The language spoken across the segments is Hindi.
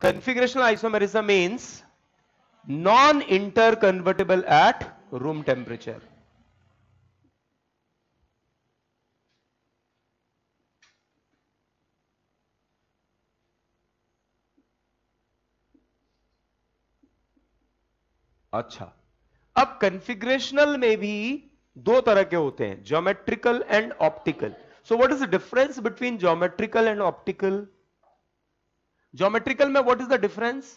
configurational isomerism means non interconvertible at room temperature. अच्छा। अब कन्फिग्रेशनल में भी दो तरह के होते हैं geometrical and optical so what is the difference between geometrical and optical geometrical में what is the difference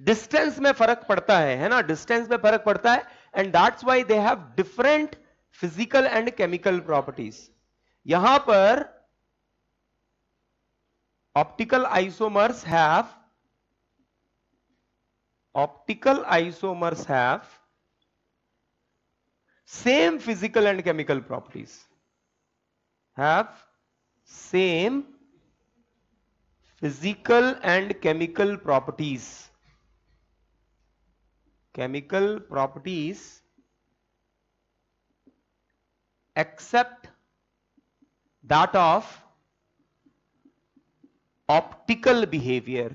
distance में फ़र्क पड़ता है है ना? डिस्टेंस में फ़र्क पड़ता है and that's why they have different physical and chemical properties यहाँ पर optical isomers have optical isomers have same physical and chemical properties have same physical and chemical properties chemical properties except that of optical behavior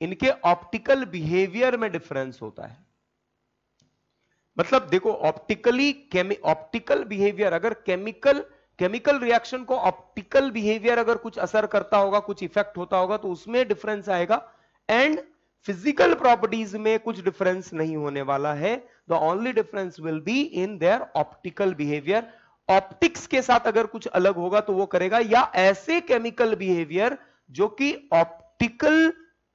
इनके ऑप्टिकल बिहेवियर में डिफरेंस होता है मतलब देखो ऑप्टिकली ऑप्टिकल बिहेवियर अगर केमिकल केमिकल रिएक्शन को ऑप्टिकल बिहेवियर अगर कुछ असर करता होगा कुछ इफ़ेक्ट होता होगा तो उसमें डिफरेंस आएगा। एंड फ़िज़िकल प्रॉपर्टीज़ में कुछ डिफरेंस नहीं होने वाला है। The only difference will be in their optical behaviour optics के साथ अगर कुछ अलग होगा तो वो करेगा। या ऐसे केमिकल बिहेवियर जो कि ऑप्टिकल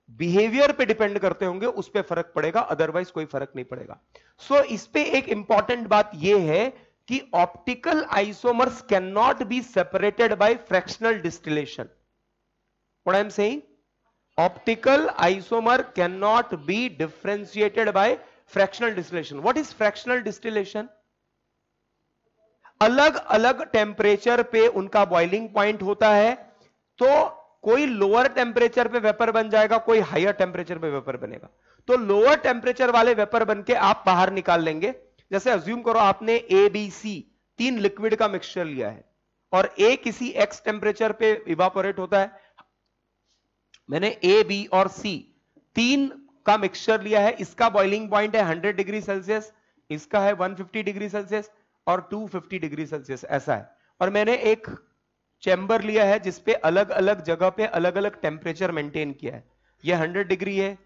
बिहेवियर पे डिपेंड करते होंगे उस पर फ़र्क पड़ेगा। अदरवाइज़ कोई फ़र्क नहीं पड़ेगा। सो so, इस पे एक इंपॉर्टेंट बात यह है कि optical isomers can not be separated by fractional distillation. What I am saying optical isomer can not be differentiated by fractional distillation what is fractional distillation अलग अलग टेम्परेचर पे उनका बॉइलिंग पॉइंट होता है तो कोई लोअर टेम्परेचर पे वेपर बन जाएगा, कोई हायर टेम्परेचर पे वेपर बनेगा। तो लोअर टेम्परेचर वाले वेपर बन के आप बाहर निकाल लेंगे। जैसे अज्यूम करो आपने ए बी सी तीन लिक्विड का मिक्सचर लिया है और ए किसी एक्स टेम्परेचर पे इवापोरेट होता है। मैंने ए बी और सी तीन का मिक्सचर लिया है। इसका बॉइलिंग पॉइंट है 100 डिग्री सेल्सियस इसका है 150 डिग्री सेल्सियस और 250 डिग्री सेल्सियस ऐसा है। और मैंने एक चैम्बर लिया है जिसपे अलग अलग जगह पे अलग अलग टेम्परेचर मेंटेन किया है। ये 100 डिग्री है,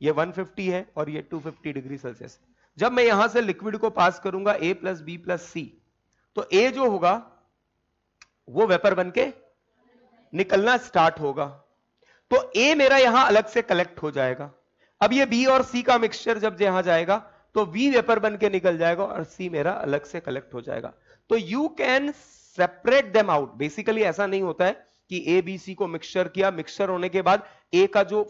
ये 150 है और ये 250 डिग्री सेल्सियस जब मैं यहाँ से लिक्विड को पास करूँगा A plus B plus C तो ए जो होगा, वो वेपर बन के निकलना स्टार्ट होगा। तो ए मेरा यहाँ अलग से कलेक्ट हो जाएगा। अब ये बी और सी का मिक्सचर जब यहाँ जाएगा तो वी वेपर बन के निकल जाएगा और सी मेरा अलग से कलेक्ट हो जाएगा। तो you can separate them out basically ऐसा नहीं होता है कि ए बी सी को मिक्सचर किया। मिक्सचर होने के बाद ए का जो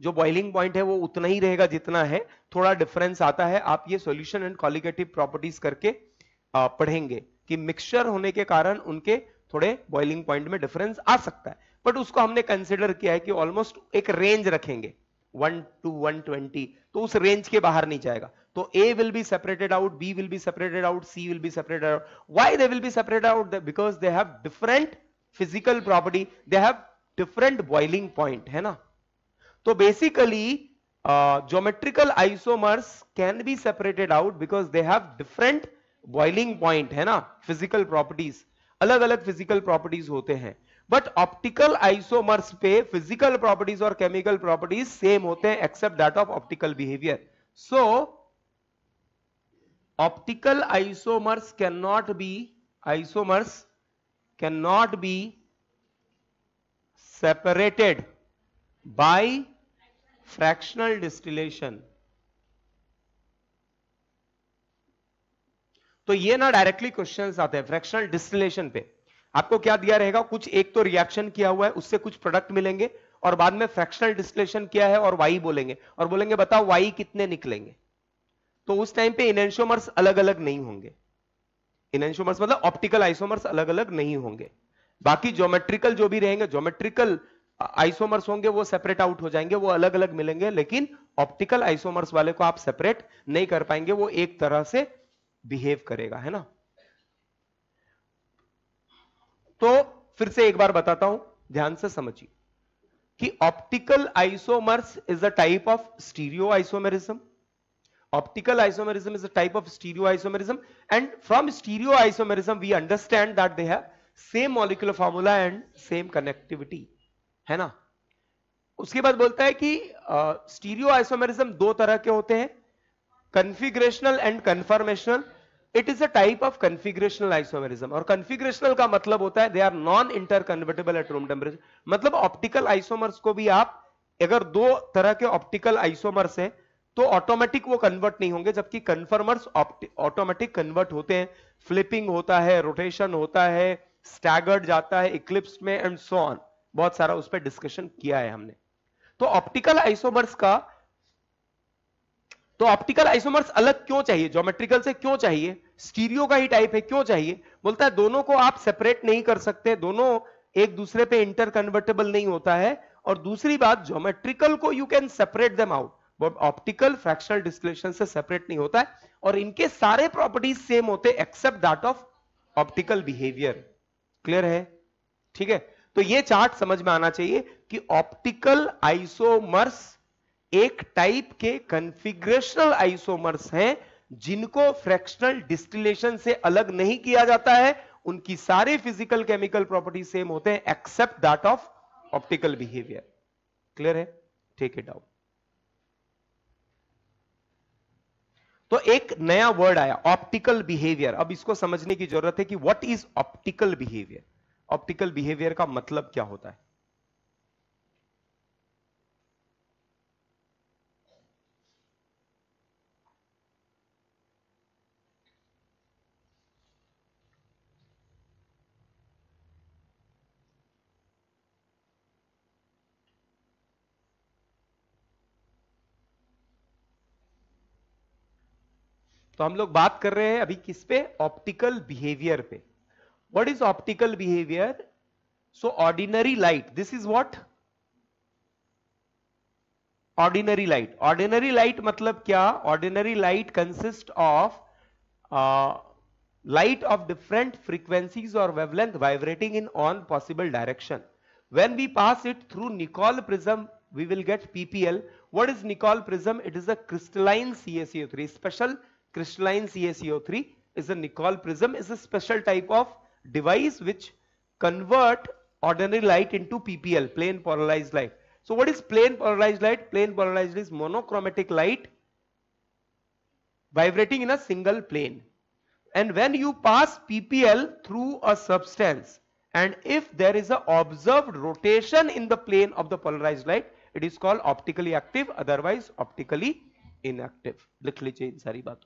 जो बॉइलिंग पॉइंट है वो उतना ही रहेगा जितना है। थोड़ा डिफरेंस आता है। आप ये सोल्यूशन एंड क्वालिकेटिव प्रॉपर्टीज़ करके पढ़ेंगे कि मिक्सचर होने के कारण उनके थोड़े बॉइलिंग पॉइंट में डिफरेंस आ सकता है। बट उसको हमने कंसिडर किया है कि ऑलमोस्ट एक रेंज रखेंगे। वन टू वन ट्वेंटी तो उस रेंज के बाहर नहीं जाएगा। तो A will be separated out B will be separated out C will be separated out why they will be separated out because they have different physical property they have different boiling point है ना? तो basically geometrical isomers can be separated out because they have different boiling point है ना? फ़िज़िकल प्रॉपर्टीज़ अलग अलग फ़िज़िकल प्रॉपर्टीज़ होते हैं। बट ऑप्टिकल आइसोमर्स पे फ़िज़िकल प्रॉपर्टीज़ और केमिकल प्रॉपर्टीज़ सेम होते हैं except that of optical behaviour so optical isomers can not be isomers can not be separated by fractional distillation. तो ये ना डायरेक्टली क्वेश्चंस आते हैं फ्रैक्शनल डिस्टिलेशन पे। आपको क्या दिया रहेगा? कुछ एक तो रिएक्शन किया हुआ है, उससे कुछ प्रोडक्ट मिलेंगे और बाद में फ्रैक्शनल डिस्टिलेशन किया है और वाई बोलेंगे। और बोलेंगे बताओ वाई कितने निकलेंगे? तो उस टाइम पे इनेंशोमर्स अलग अलग नहीं होंगे। इनेंशोमर्स मतलब ऑप्टिकल आइसोमर्स अलग अलग नहीं होंगे। बाकी ज्योमेट्रिकल जो भी रहेंगे ज्योमेट्रिकल आइसोमर्स होंगे, वो सेपरेट आउट हो जाएँगे, वो अलग अलग मिलेंगे, लेकिन ऑप्टिकल आइसोमर्स वाले को आप सेपरेट नहीं कर पाएँगे, वो एक तरह से बिहेव करेगा, है ना? तो फिर से एक बार बताता हूँ, ध्यान से समझिए कि optical isomers is a type of stereo isomerism optical isomerism is a type of stereoisomerism and from stereoisomerism we understand that they have same molecular formula and same connectivity. है ना? उसके बाद बोलता है कि स्टीरियो आइसोमेरिज्म दो तरह के होते हैं configurational and conformational it is a type of configurational isomerism और कन्फिग्रेशनल का मतलब होता है they are non inter convertible at room temperature मतलब ऑप्टिकल आइसोमर्स को भी आप, अगर दो तरह के ऑप्टिकल आइसोमर्स हैं तो ऑटोमेटिक वो कन्वर्ट नहीं होंगे, जबकि कन्फर्मर्स ऑटोमेटिक कन्वर्ट होते हैं. फ्लिपिंग होता है रोटेशन होता है स्टैगर्ड जाता है इक्लिप्स में एंड सो ऑन बहुत सारा उस पर डिस्कशन किया है हमने। तो ऑप्टिकल आइसोमर्स का तो ऑप्टिकल आइसोमर्स अलग क्यों चाहिए? ज्योमेट्रिकल से क्यों चाहिए? स्टीरियो का ही टाइप है, क्यों चाहिए? बोलता है, दोनों को आप सेपरेट नहीं कर सकते, दोनों एक दूसरे पे इंटर कन्वर्टेबल नहीं होता है। और दूसरी बात ज्योमेट्रिकल को you can separate them out optical fractional distillation से सेपरेट नहीं होता है। और इनके सारे प्रॉपर्टीज़ सेम होते except that of optical behaviour clear है? ठीक है? तो ये चार्ट समझ में आना चाहिए कि ऑप्टिकल आइसोमर्स एक टाइप के कन्फिग्रेशनल आइसोमर्स हैं जिनको फ्रैक्शनल डिस्टिलेशन से अलग नहीं किया जाता है। उनकी सारे फ़िज़िकल, केमिकल प्रॉपर्टी सेम होते हैं, except that of optical behaviour. Clear है? टेक इट आउट तो एक नया वर्ड आया ऑप्टिकल बिहेवियर अब इसको समझने की ज़रूरत है कि what is optical behaviour optical behaviour का मतलब क्या होता है? तो हम लोग बात कर रहे हैं अभी किस पे? ऑप्टिकल बिहेवियर पे। what is optical behaviour so ordinary light this is what ordinary light ordinary light मतलब क्या ordinary light consist of light of different frequencies or wavelength vibrating in all possible direction when we pass it through Nicol prism we will get PPL what is Nicol prism it is a crystalline CaCO3 special crystalline CaCO3 is a Nicol prism is a special type of device which convert ordinary light into PPL, plane polarized light. So what is plane polarized light? Plane polarized is monochromatic light vibrating in a single plane. And when you pass PPL through a substance and if there is a observed rotation in the plane of the polarized light, it is called optically active, otherwise optically inactive. Little change, sorry, sari.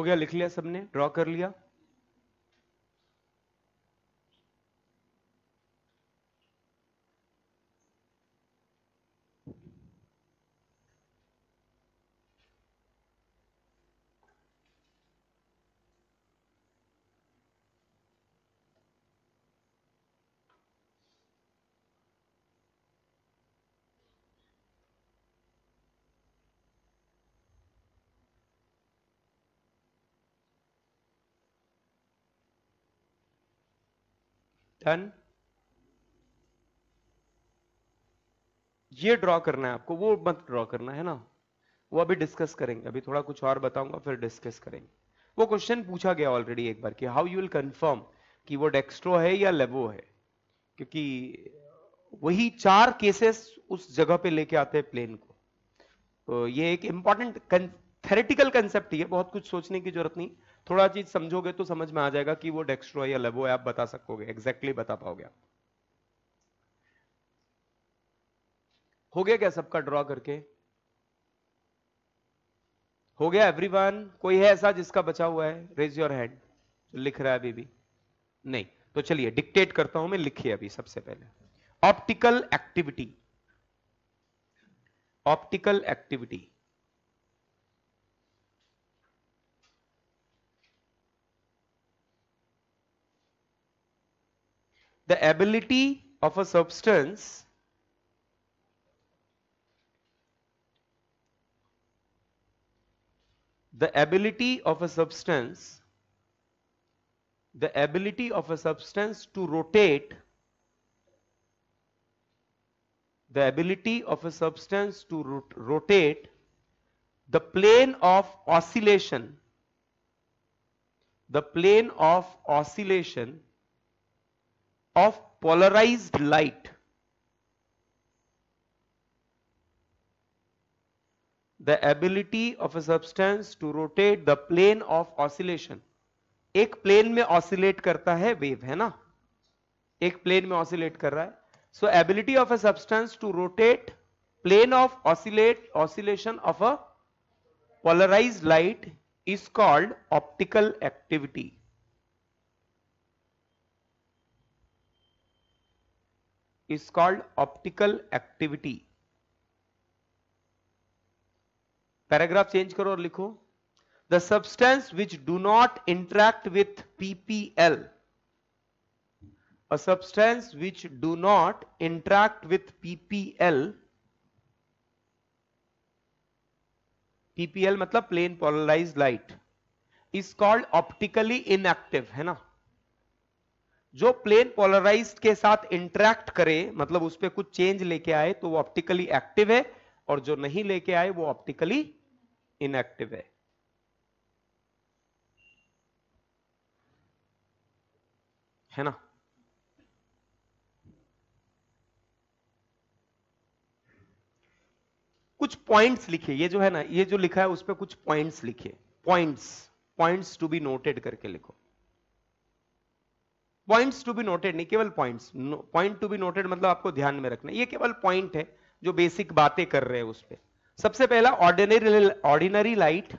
हो गया लिख लिया सबने ड्रॉ कर लिया। डन ये ड्रॉ करना है आपको, वो मत ड्रॉ करना, है ना? वो अभी डिस्कस करेंगे, अभी थोड़ा कुछ और बताऊँगा, फिर डिस्कस करेंगे। वो क्वेश्चन पूछा गया ऑलरेडी एक बार कि हाउ यू विल कंफर्म कि वो डेक्स्ट्रो है या लेवो है? क्योंकि वही चार केसेस उस जगह पे लेके आते हैं प्लेन को। तो ये एक इंपॉर्टेंट थेरेटिकल कंसेप्ट है, बहुत कुछ सोचने की ज़रूरत नहीं। थोड़ा चीज़ समझोगे तो समझ में आ जाएगा कि वो डेक्स्ट्रो या लेवो है, आप बता सकोगे एग्जैक्टली exactly बता पाओगे हो गया क्या सबका ड्रॉ करके? हो गया एवरीवन कोई है ऐसा जिसका बचा हुआ है? रेज योर हैंड लिख रहा है अभी भी। नहीं तो चलिए डिक्टेट करता हूँ मैं, लिखिए अभी सबसे पहले। Optical activity optical activity the ability of a substance the ability of a substance the ability of a substance to rotate the ability of a substance to rot rotate the plane of oscillation the plane of oscillation of polarized light. The ability of a substance to rotate the plane of oscillation. एक प्लेन में ऑसिलेट करता है वेव है ना? एक प्लेन में ऑसिलेट कर रहा है। So ability of a substance to rotate plane of oscillate oscillation of a polarised light is called optical activity is called optical activity paragraph change करो और लिखो the substance which do not interact with PPL a substance which do not interact with PPL PPL मतलब plane polarized light is called optically inactive है ना जो प्लेन पोलराइज के साथ इंटरेक्ट करे मतलब उस पर कुछ चेंज लेके आए तो वो ऑप्टिकली एक्टिव है, और जो नहीं लेके आए, वो ऑप्टिकली इनएक्टिव है। है ना? कुछ पॉइंट्स लिखिए, ये जो है ना, ये जो लिखा है, उस पर कुछ पॉइंट्स लिखिए। Points points to be noted करके लिखो। पॉइंट टू बी नोटेड नहीं, केवल point point to be noted मतलब आपको ध्यान में रखना ये केवल पॉइंट है जो बेसिक बातें कर रहे हैं उस पर सबसे पहला ordinary ordinary light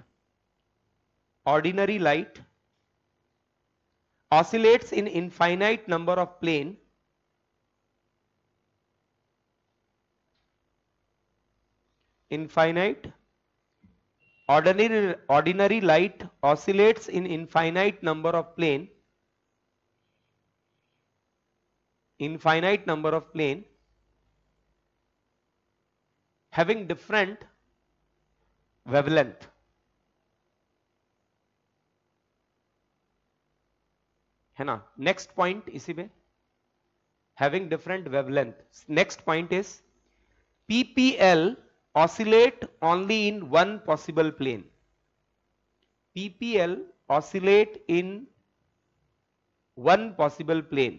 ordinary light oscillates in infinite number of plane infinite ordinary ordinary light oscillates in infinite number of plane infinite number of plane having different wavelength है ना नेक्स्ट पॉइंट इसी में having different wavelength next point is PPL oscillate only in one possible plane ppl oscillate in one possible plane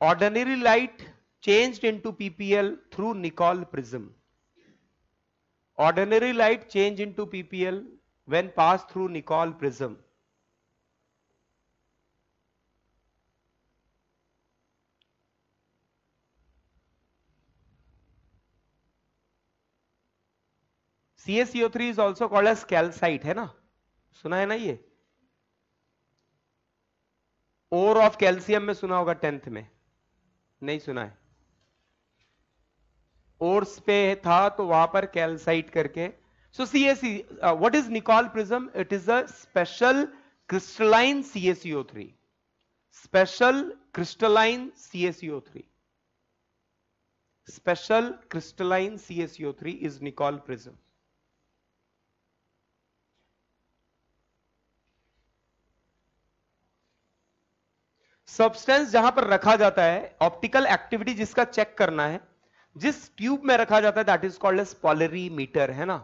ordinary light changed into ppl through nicol prism ordinary light change into ppl when passed through nicol prism CaCO3 is also called as calcite है ना सुना है ना ये ओर ऑफ़ कैल्शियम में सुना होगा टेंथ में नहीं सुना है। ओर्स पे था तो वहाँ पर कैल्साइट करके। So C S what is Nicol prism it is a special crystalline CaCO3 special crystalline CaCO3 special crystalline CaCO3 is Nicol prism. Substance जहाँ पर रखा जाता है ऑप्टिकल एक्टिविटी जिसका चेक करना है, जिस ट्यूब में रखा जाता है that is called as polarimeter है ना?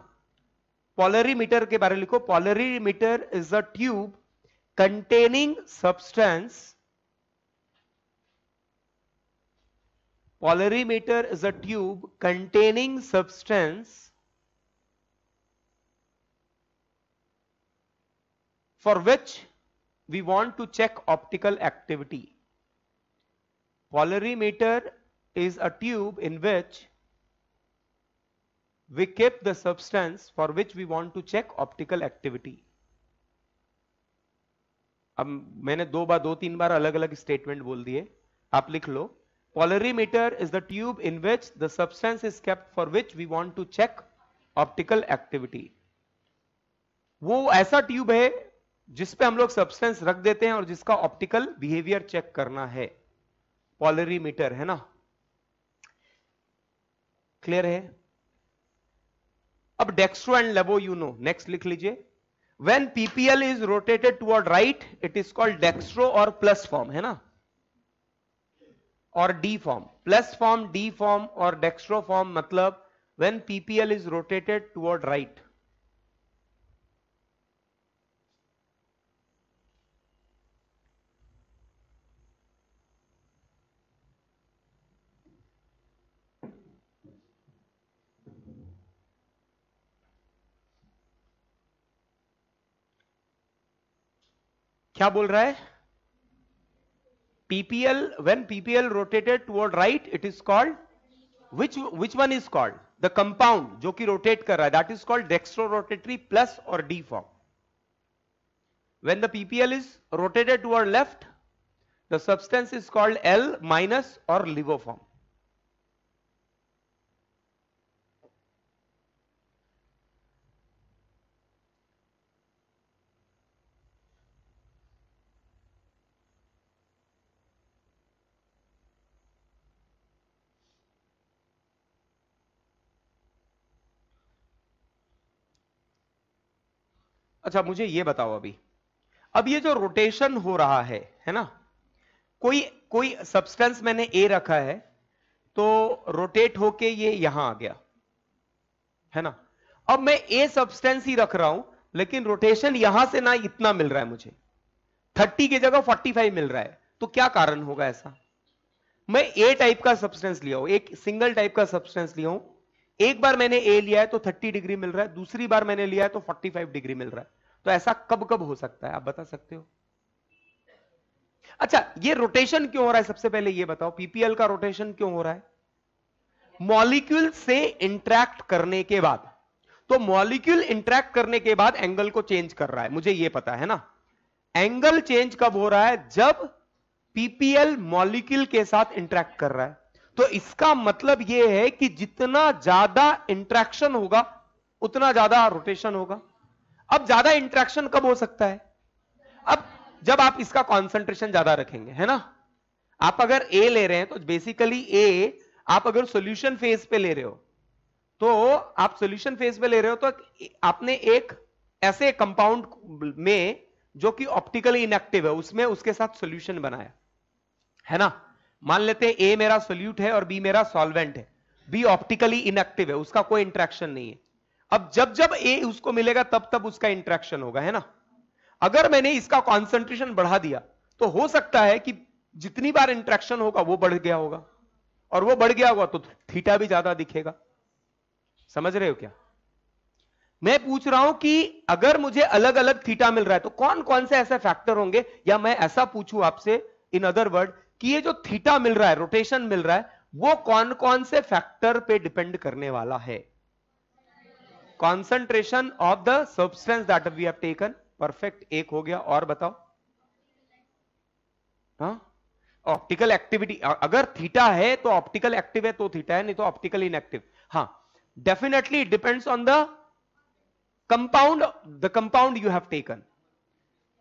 पॉलरीमीटर के बारे में लिखो। Polarimeter is a tube containing substance Polarimeter is a tube containing substance for which we want to check optical activity. Polarimeter is a tube in which we keep the substance for which we want to check optical activity. अब मैंने दो बार दो तीन बार अलग अलग स्टेटमेंट बोल दिए आप लिख लो Polarimeter is the tube in which the substance is kept for which we want to check optical activity. वो ऐसा ट्यूब है जिस पे हम लोग सब्सटेंस रख देते हैं और जिसका ऑप्टिकल बिहेवियर चेक करना है। पॉलरीमीटर है ना? क्लियर है? अब dextro and laevo you know next लिख लीजिए। When PPL is rotated toward right it is called dextro और प्लस फॉर्म है ना? और D form plus form D form और डेक्स्ट्रो फॉर्म मतलब when PPL is rotated toward right क्या बोल रहा है? PPL when PPL rotated toward right it is called which which one is called the compound जो कि रोटेट कर रहा है that is called dextro rotatory plus और D form when the PPL is rotated toward left the substance is called L minus और लिवो फॉर्म अच्छा मुझे ये बताओ अभी। अब ये जो रोटेशन हो रहा है है ना? कोई कोई सब्सटेंस मैंने ए रखा है तो रोटेट होके ये यहाँ आ गया, है ना? अब मैं ए सब्सटेंस ही रख रहा हूँ, लेकिन रोटेशन यहाँ से ना इतना मिल रहा है मुझे। 30 की जगह 45 मिल रहा है तो क्या कारण होगा ऐसा? मैं ए टाइप का सब्सटेंस लिया हूँ, एक सिंगल टाइप का सब्सटेंस लिया हूँ। एक बार मैंने ए लिया है तो 30 डिग्री मिल रहा है, दूसरी बार मैंने लिया है तो 45 डिग्री मिल रहा है। तो ऐसा कब कब हो सकता है? आप बता सकते हो? अच्छा ये रोटेशन क्यों हो रहा है? सबसे पहले ये बताओ पीपीएल का रोटेशन क्यों हो रहा है? मॉलिक्यूल से इंट्रैक्ट करने के बाद। तो मॉलिक्यूल इंट्रैक्ट करने के बाद एंगल को चेंज कर रहा है, मुझे ये पता है ना? एंगल चेंज कब हो रहा है? जब पीपीएल मॉलिक्यूल के साथ इंट्रैक्ट कर रहा है। तो इसका मतलब यह है कि जितना ज़्यादा इंट्रैक्शन होगा, उतना ज़्यादा रोटेशन होगा। अब ज़्यादा इंट्रैक्शन कब हो सकता है? अब जब आप इसका कॉन्सेंट्रेशन ज़्यादा रखेंगे, है ना? आप अगर ए ले रहे हैं तो बेसिकली ए आप अगर सॉल्यूशन फ़ेज़ पे ले रहे हो तो आप सॉल्यूशन फ़ेज़ पे ले रहे हो तो आपने एक ऐसे कंपाउंड में जो कि ऑप्टिकली इनएक्टिव है, उसमें उसके साथ सॉल्यूशन बनाया, है ना? मान लेते हैं ए मेरा सोल्यूट है और बी मेरा सॉल्वेंट है बी ऑप्टिकली इनएक्टिव है, उसका कोई इंट्रैक्शन नहीं है। अब जब जब ए उसको मिलेगा, तब तब उसका इंट्रैक्शन होगा, है ना? अगर मैंने इसका कॉन्सेंट्रेशन बढ़ा दिया तो हो सकता है कि जितनी बार इंट्रैक्शन होगा, वो बढ़ गया होगा। और वो बढ़ गया होगा तो थीटा भी ज़्यादा दिखेगा। समझ रहे हो क्या? मैं पूछ रहा हूँ कि अगर मुझे अलग अलग थीटा मिल रहा है तो कौन कौन से ऐसे फैक्टर होंगे? या मैं ऐसा पूछूँ आपसे इन अदर वर्ड कि ये जो थीटा मिल रहा है रोटेशन मिल रहा है, वो कौन कौन से फैक्टर पे डिपेंड करने वाला है? Concentration of the substance that we have taken perfect एक हो गया। और बताओ। हाँ? ऑप्टिकल एक्टिविटी अगर थीटा है तो ऑप्टिकल एक्टिव है तो थीटा है, नहीं तो ऑप्टिकल इनएक्टिव हाँ। Definitely depends on the compound the compound you have taken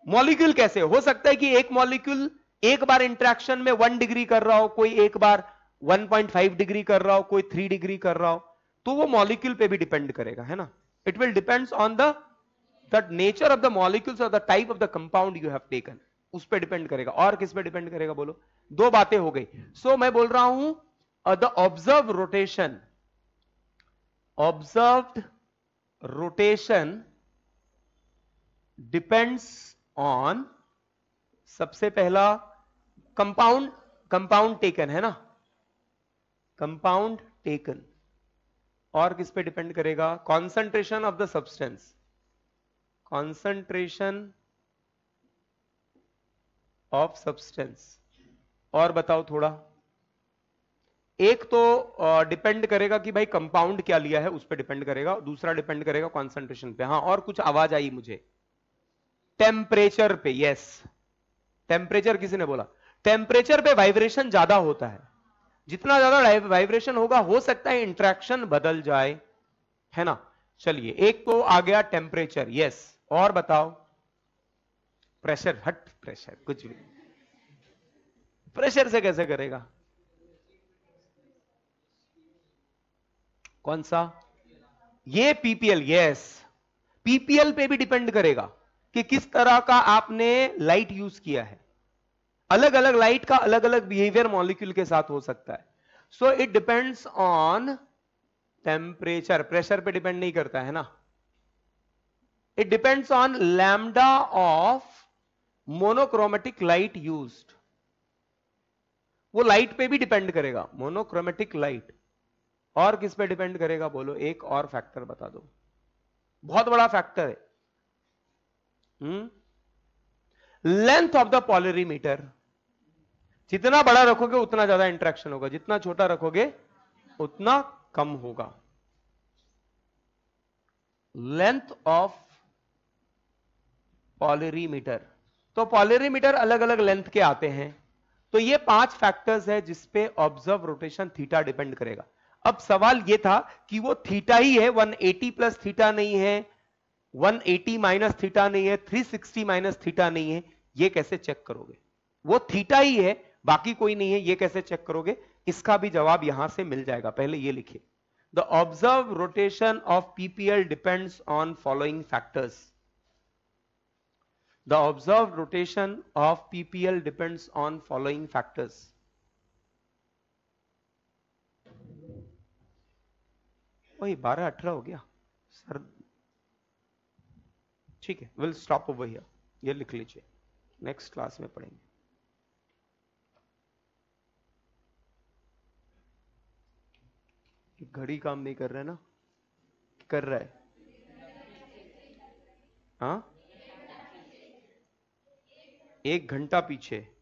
molecule कैसे? हो सकता है कि एक मॉलिक्यूल एक बार इंट्रैक्शन में वन डिग्री कर रहा हो, कोई एक बार 1.5 डिग्री कर रहा हो, कोई थ्री डिग्री कर रहा हो। तो वो मॉलिक्यूल पे भी डिपेंड करेगा है ना? It will depends on the the nature of the molecules और the type of the compound you have taken उस पर डिपेंड करेगा। और किस पे डिपेंड करेगा बोलो? दो बातें हो गई। सो so, मैं बोल रहा हूँ the observe rotation observed rotation depends on सबसे पहला कंपाउंड कंपाउंड टेकन है ना? कंपाउंड टेकन और किस पे डिपेंड करेगा? Concentration of the substance concentration of substance और बताओ थोड़ा। एक तो डिपेंड करेगा कि भाई कंपाउंड क्या लिया है, उस पर डिपेंड करेगा। दूसरा डिपेंड करेगा कॉन्सेंट्रेशन पे। हाँ और कुछ आवाज़ आई मुझे। टेम्परेचर पे यस टेम्परेचर किसी ने बोला? टेम्परेचर पे वाइब्रेशन ज़्यादा होता है। जितना ज़्यादा वाइब्रेशन होगा, हो सकता है इंट्रैक्शन बदल जाए। है ना? चलिए, एक तो आ गया टेम्परेचर यस और बताओ। प्रेशर हट प्रेशर कुछ भी। प्रेशर से कैसे करेगा? कौन सा? ये पीपीएल यस पीपीएल पे भी डिपेंड करेगा कि किस तरह का आपने लाइट यूज़ किया है। अलग अलग लाइट का अलग अलग बिहेवियर मॉलिक्यूल के साथ हो सकता है। So it depends on temperature pressure पे डिपेंड नहीं करता, है ना? It depends on lambda of monochromatic light use वो लाइट पे भी डिपेंड करेगा। मोनोक्रोमेटिक लाइट और किस पे डिपेंड करेगा? बोलो, एक और फैक्टर बता दो। बहुत बड़ा फैक्टर है। लेंथ ऑफ़ द पॉलरीमीटर जितना बड़ा रखोगे, उतना ज़्यादा इंट्रैक्शन होगा। जितना छोटा रखोगे, उतना कम होगा। लेंथ ऑफ़ पॉलरीमीटर तो पॉलरीमीटर अलग अलग लेंथ के आते हैं। तो ये पाँच फैक्टर्स है जिसपे ऑब्ज़र्व रोटेशन थीटा डिपेंड करेगा। अब सवाल ये था कि वो थीटा ही है 180 प्लस थीटा नहीं है 180 माइनस थीटा नहीं है 360 माइनस थीटा नहीं है। ये कैसे चेक करोगे? वो थीटा ही है, बाकी कोई नहीं है, ये कैसे चेक करोगे? इसका भी जवाब यहाँ से मिल जाएगा। पहले ये लिखिए। The observe rotation of PPL depends on following factors the observe rotation of PPL depends on following factors वही बारह अठारह हो गया। सर, ठीक है विल स्टॉप ओवर हियर ये लिख लीजिए। नेक्स्ट क्लास में पढ़ेंगे। घड़ी काम नहीं कर रहा है ना? कर रहा है। हाँ? एक घंटा पीछे।